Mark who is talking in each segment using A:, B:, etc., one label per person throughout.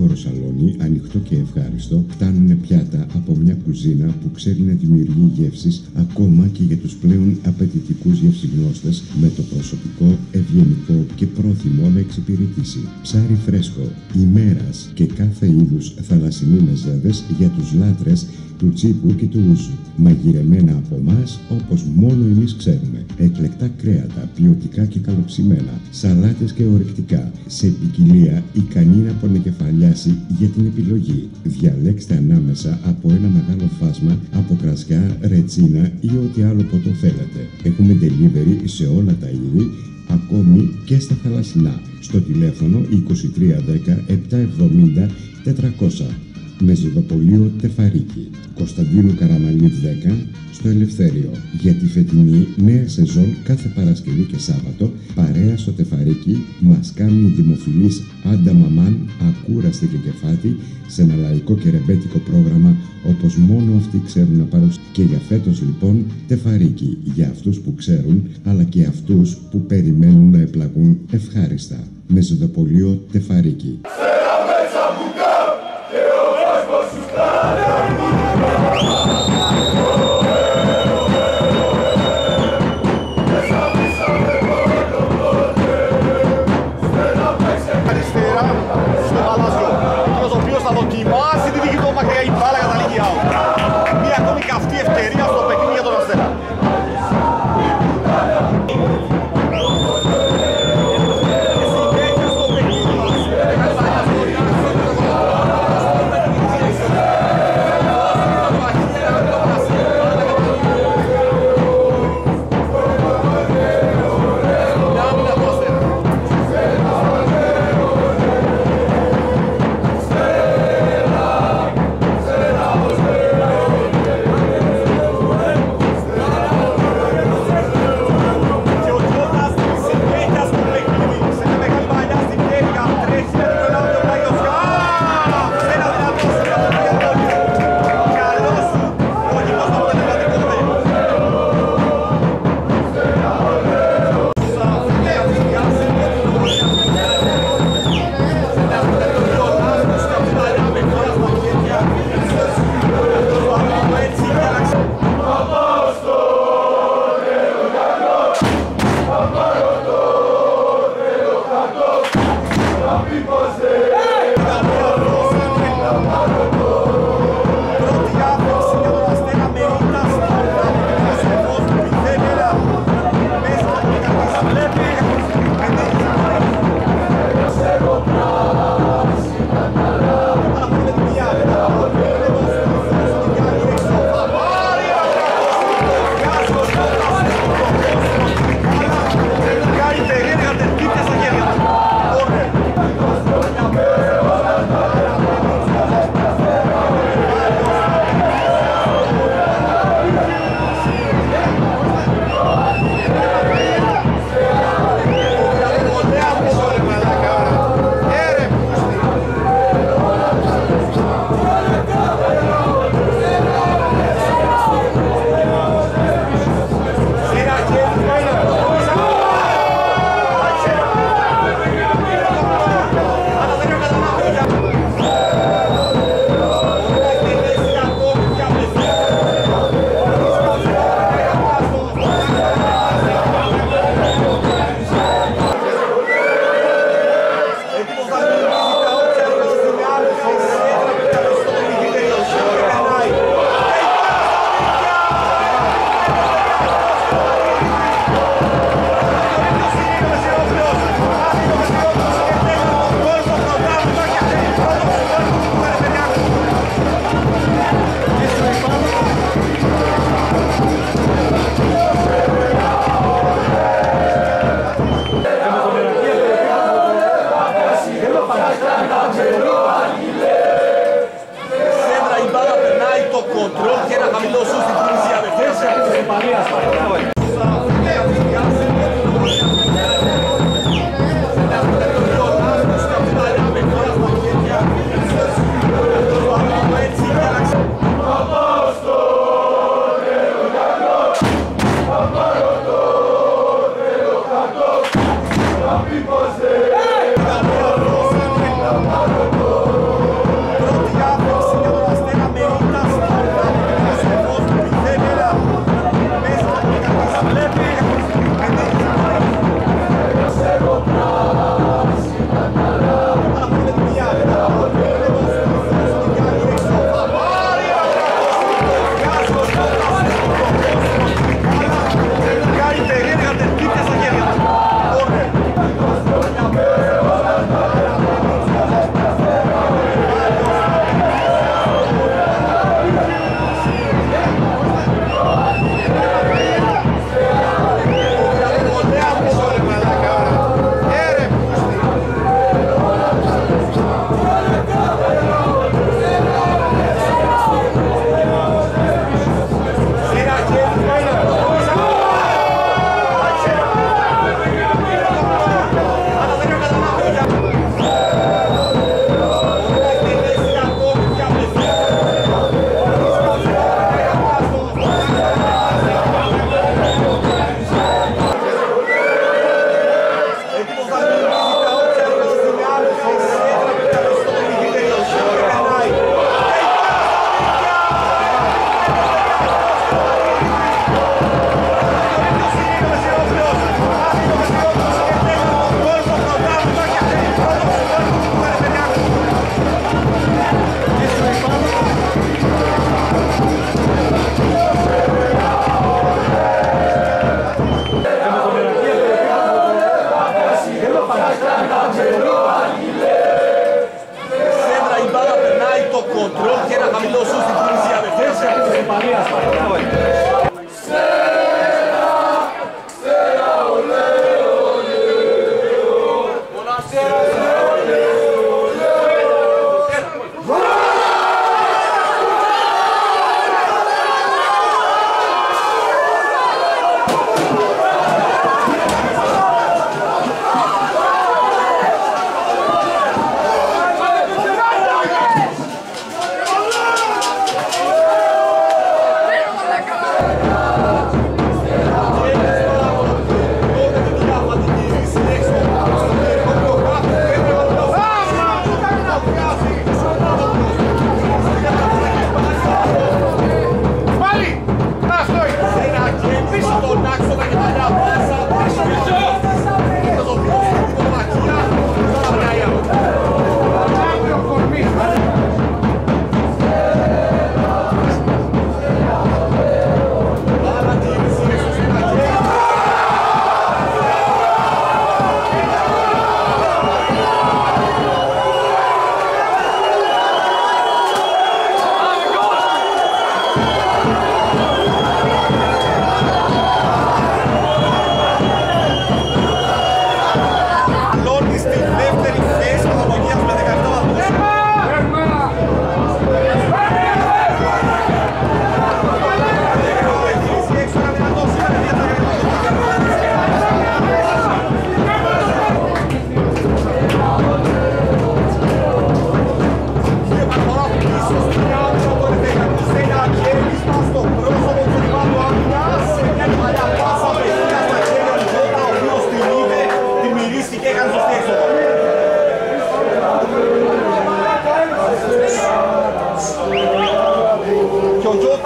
A: χωροσαλόνι, ανοιχτό και ευχάριστο, φτάνουν πιάτα από μια κουζίνα που ξέρει να δημιουργεί γεύσεις ακόμα και για τους πλέον απαιτητικούς γευσιγνώστες με το προσωπικό ευγενικό και πρόθυμο να εξυπηρετήσει. Ψάρι φρέσκο, ημέρας και κάθε είδους θαλασσινοί μεζέδες για τους λάτρες του τσίπου και του ούζου. Μαγειρεμένα από εμάς όπως μόνο εμείς ξέρουμε. Εκλεκτά κρέατα, ποιοτικά και καλοψημένα, σαλάτες και ορεκτικά, σε ποικιλία ικανή να πονεκεφαλιάσει για την επιλογή. Διαλέξτε ανάμεσα από ένα μεγάλο φάσμα από κρασιά, ρετσίνα ή ό,τι άλλο ποτό θέλετε. Έχουμε delivery σε όλα τα είδη ακόμη και στα θαλασσινά. Στο τηλέφωνο 2310 770 400 Μεζοδοπολείο Τεφαρίκη, Κωνσταντίνου Καραμαλή 10, στο Ελευθέριο. Για τη φετινή νέα σεζόν κάθε Παρασκευή και Σάββατο, παρέα στο Τεφαρίκη, μας κάνει δημοφιλής Άντα Μαμάν, ακούραστη και κεφάτη, σε ένα λαϊκό και ρεμπέτικο πρόγραμμα όπως μόνο αυτοί ξέρουν να παρουσιάσουν. Και για φέτος λοιπόν Τεφαρίκη, για αυτούς που ξέρουν, αλλά και αυτούς που περιμένουν να επλαγούν ευχάριστα. Μεζοδοπολείο Τεφαρίκη.
B: Glória! se paría,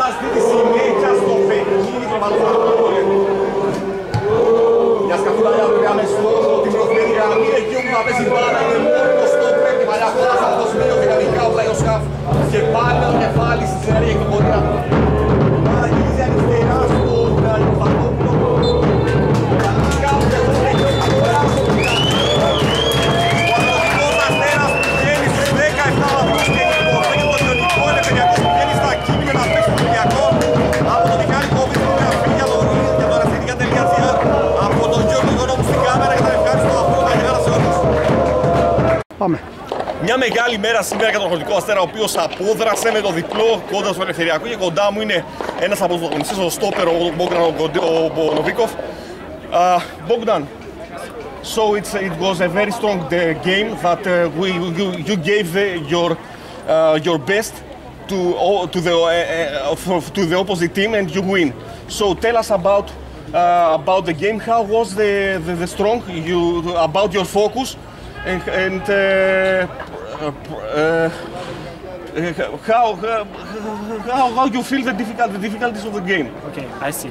B: Και ο Γιώτας δίνει συνέχεια στο παιχνίδι του Μαλφανού. Μια σκαφούλα για βέβαια με στόχο την προθμένη γραμμή εκεί όπου θα πέσει μπάλα είναι μόνος στο πέντε παλιά χώρας από το σημείο δυναμικά ο Πλαϊοσκάφ και πάλι το κεφάλι στη συνεργή εκδοπορία. Παραγγελίζει αριστερά
C: Πάμε.
B: Μια μεγάλη μέρα σήμερα για τον Χωρητικό Αστέρα, ο οποίο απόδρασε με το διπλό κόντρα στο Ελευθεριακό και κοντά μου είναι ένα από του πρωταγωνιστέ, ο Στόπερ, ο Μπόγκταν ο Νοβίκοφ. Bogdan, so it's, it was a very strong uh, game that uh, we, you, you gave the, your, uh, your best to, o- to, the, uh, uh, for, to the opposite team and you win. So tell us about, uh, about the game. How was the, the, the strong? You, about your focus and, and how, how, how you feel the, difficult, the difficulties of the game?
C: Okay, I see.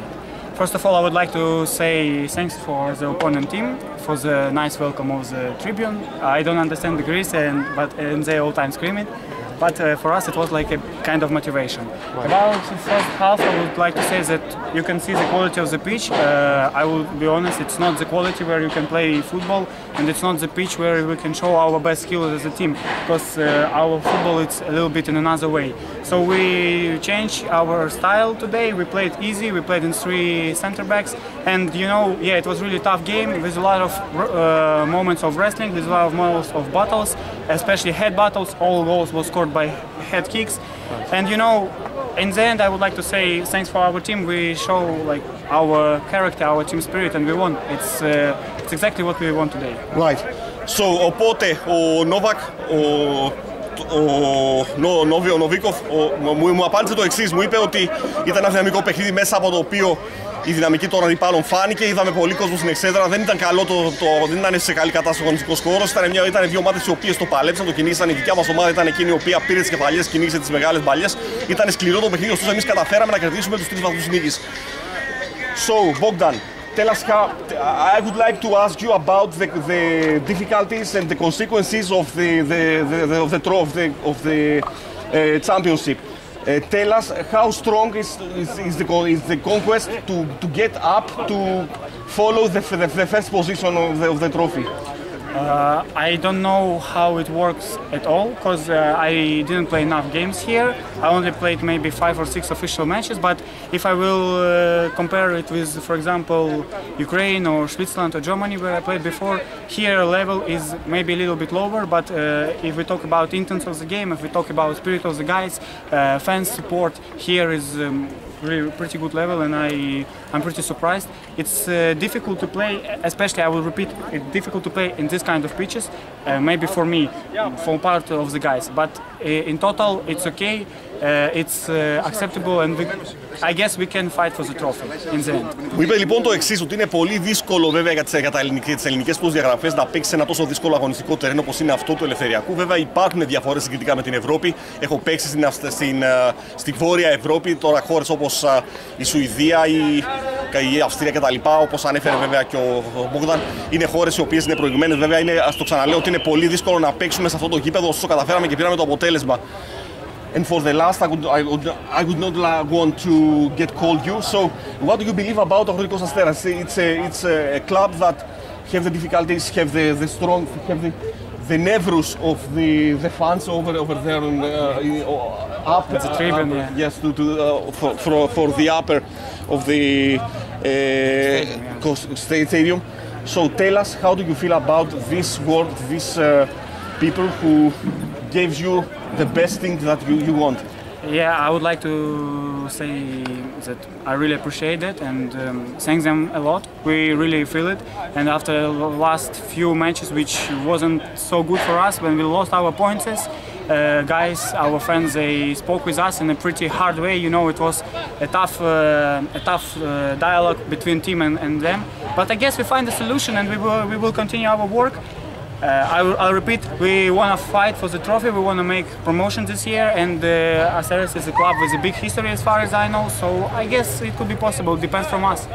C: First of all, I would like to say thanks for the opponent team for the nice welcome of the tribune. I don't understand the Greece, and but and they all time screaming. But uh, for us, it was like a kind of motivation. About the first half, I would like to say that you can see the quality of the pitch. Uh, I will be honest, it's not the quality where you can play football, and it's not the pitch where we can show our best skills as a team. Because uh, our football it's a little bit in another way. So we changed our style today. We played easy. We played in three center backs, and you know, yeah, it was really tough game with a lot of uh, moments of wrestling, with a lot of moments of battles, especially head battles. All goals were scored by head kicks, and you know, in the end, I would like to say thanks for our team. We show like our character, our team spirit, and we won. It's uh, it's exactly what we want today.
B: Right. So, οπότε ο Νόβακ, ο, ο, Νο, Νόβι- ο Νοβίκοφ, ο, μου, μου απάντησε το εξή. Μου είπε ότι ήταν ένα δυναμικό παιχνίδι μέσα από το οποίο η δυναμική των αντιπάλων φάνηκε. Είδαμε πολύ κόσμο στην εξέδρα. Δεν ήταν καλό το, το δεν ήταν σε καλή κατάσταση ο αγωνιστικός χώρος. Ήταν, μια- ήταν δύο ομάδες οι οποίες το παλέψαν, το κυνήγησαν. Η δικιά μας ομάδα ήταν εκείνη η οποία πήρε τις κεφαλιές, κυνήγησε τις μεγάλες μπαλιές. Ήταν σκληρό το παιχνίδι, ωστόσο εμείς καταφέραμε να κρατήσουμε τους τρεις βαθμούς νίκης. So, Bogdan, tell us how. I would like to ask you about the, the difficulties and the consequences of the, the, the, the, of the, tro- of the, of the uh, championship. Uh, tell us how strong is, is, is, the, is the conquest to, to get up to follow the, the, the first position of the, of the trophy.
C: Uh, I don't know how it works at all because uh, I didn't play enough games here. I only played maybe five or six official matches. But if I will uh, compare it with, for example, Ukraine or Switzerland or Germany, where I played before, here level is maybe a little bit lower. But uh, if we talk about intent of the game, if we talk about spirit of the guys, uh, fans support here is. Um, really pretty good level and I I'm pretty surprised. It's uh, difficult to play, especially I will repeat, it's difficult to play in this kind of pitches. Uh, maybe for me, for part of the guys, but uh, in total it's okay. Uh, it's uh, acceptable and we, I guess we can fight for the trophy in the end.
B: Μου είπε λοιπόν το εξής, ότι είναι πολύ δύσκολο βέβαια για τις για τα ελληνικ- τις ελληνικές προδιαγραφέ να παίξει ένα τόσο δύσκολο αγωνιστικό τερένο όπως είναι αυτό του Ελευθεριακού. Βέβαια υπάρχουν διαφορές συγκριτικά με την Ευρώπη. Έχω παίξει στην, Αυστ- στην, α, στη Βόρεια Ευρώπη, τώρα χώρες όπως η Σουηδία, η, η Αυστρία κτλ. Όπως ανέφερε βέβαια και ο, ο Μπογδάν. Είναι χώρες οι οποίες είναι προηγμένες. Βέβαια, είναι, ας το ξαναλέω ότι είναι πολύ δύσκολο να παίξουμε σε αυτό το γήπεδο. Ωστόσο, καταφέραμε και πήραμε το αποτέλεσμα. And for the last, I would, I would, I would not want to get called you. So, what do you believe about Athleticos Asteras? It's a, it's a, a club that have the difficulties, have the, the strong, have the, the nervous of the, the fans over over there on, uh, in- uh, up.
C: the tribune,
B: upper-
C: yeah.
B: Yes, to, to, uh, for, for, for the upper of the uh, cos- state stadium. So tell us, how do you feel about this world, these uh, people who gave you the best thing that you, you want?
C: Yeah, I would like to say that I really appreciate it and um, thank them a lot. We really feel it. And after the last few matches, which wasn't so good for us when we lost our points, uh, guys, our friends, they spoke with us in a pretty hard way. You know, it was a tough, uh, a tough uh, dialogue between team and, and them. But I guess we find a solution and we will, we will continue our work. Uh, I will, I'll repeat, we want to fight for the trophy, we want to make promotion this year, and uh, Aceres is a club with a big history as far as I know, so I guess it could be possible, depends from us.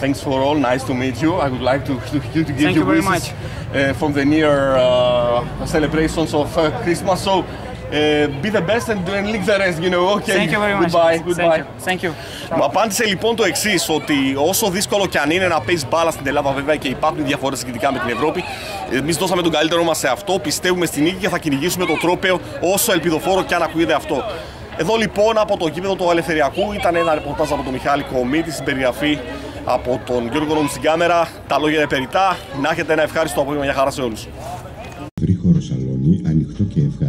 B: Thanks for all. Nice to meet you. I would like to, to, to give
C: Thank
B: you
C: you very
B: wishes uh, from the near uh, celebrations of uh, Christmas. So uh, be the best and, and leave the rest. You know. Okay.
C: Thank you very much.
B: Goodbye.
C: Thank
B: Goodbye.
C: you. Thank you.
B: Μου απάντησε λοιπόν το εξή: Ότι όσο δύσκολο και αν είναι να παίζει μπάλα στην Ελλάδα, βέβαια και υπάρχουν διαφορέ σχετικά με την Ευρώπη, εμείς δώσαμε τον καλύτερό μας σε αυτό. Πιστεύουμε στην νίκη και θα κυνηγήσουμε το τρόπαιο όσο ελπιδοφόρο και αν ακούγεται αυτό. Εδώ λοιπόν από το γήπεδο του Ελευθεριακού ήταν ένα ρεπορτάζ από τον Μιχάλη Κομίτη στην περιγραφή από τον Γιώργο Νόμου στην κάμερα. Τα λόγια είναι περιτά. Να έχετε ένα ευχάριστο απόγευμα για χαρά σε όλους.
A: Ευρύχωρο σαλόνι, ανοιχτό και ευχάριστο, φτάνουν πιάτα από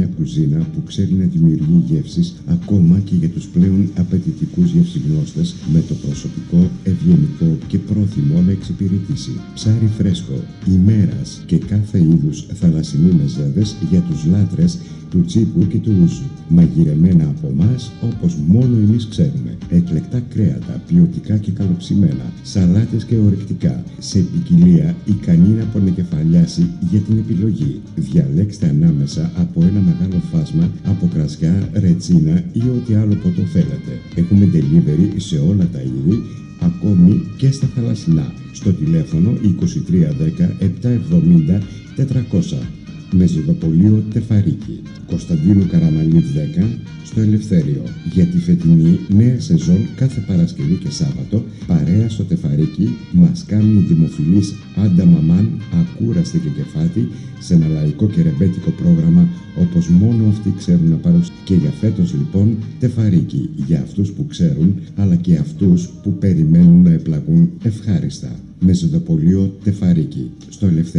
A: μια κουζίνα που ξέρει να δημιουργεί γεύσεις ακόμα και για τους πλέον απαιτητικούς γευσιγνώστες με το προσωπικό ευγενικό και πρόθυμο να εξυπηρετήσει. Ψάρι φρέσκο, ημέρας και κάθε είδους θαλασσινοί μεζέδες για τους λάτρες του τσίπου και του ούζου. Μαγειρεμένα από εμάς όπως μόνο εμείς ξέρουμε. Εκλεκτά κρέατα, ποιοτικά και καλοψημένα, σαλάτες και ορεκτικά, σε ποικιλία ικανή να πονεκεφαλιάσει για την επιλογή. Διαλέξτε ανάμεσα από ένα μεγάλο φάσμα από κρασιά, ρετσίνα ή ό,τι άλλο ποτό θέλετε. Έχουμε delivery σε όλα τα είδη ακόμη και στα θαλασσινά. Στο τηλέφωνο 2310 770 400. Μεζοδοπολείο Τεφαρίκη. Κωνσταντίνου Καραμαλή 10 στο Ελευθέριο. Για τη φετινή νέα σεζόν κάθε Παρασκευή και Σάββατο παρέα στο Τεφαρίκι μας κάνει δημοφιλής Άντα Μαμάν ακούραστη και κεφάτη σε ένα λαϊκό και ρεμπέτικο πρόγραμμα όπως μόνο αυτοί ξέρουν να παρουσιάσουν. Και για φέτος λοιπόν Τεφαρίκι για αυτούς που ξέρουν αλλά και αυτούς που περιμένουν να επλαγούν ευχάριστα. Μεζοδοπολείο Τεφαρίκη στο Ελευθέριο.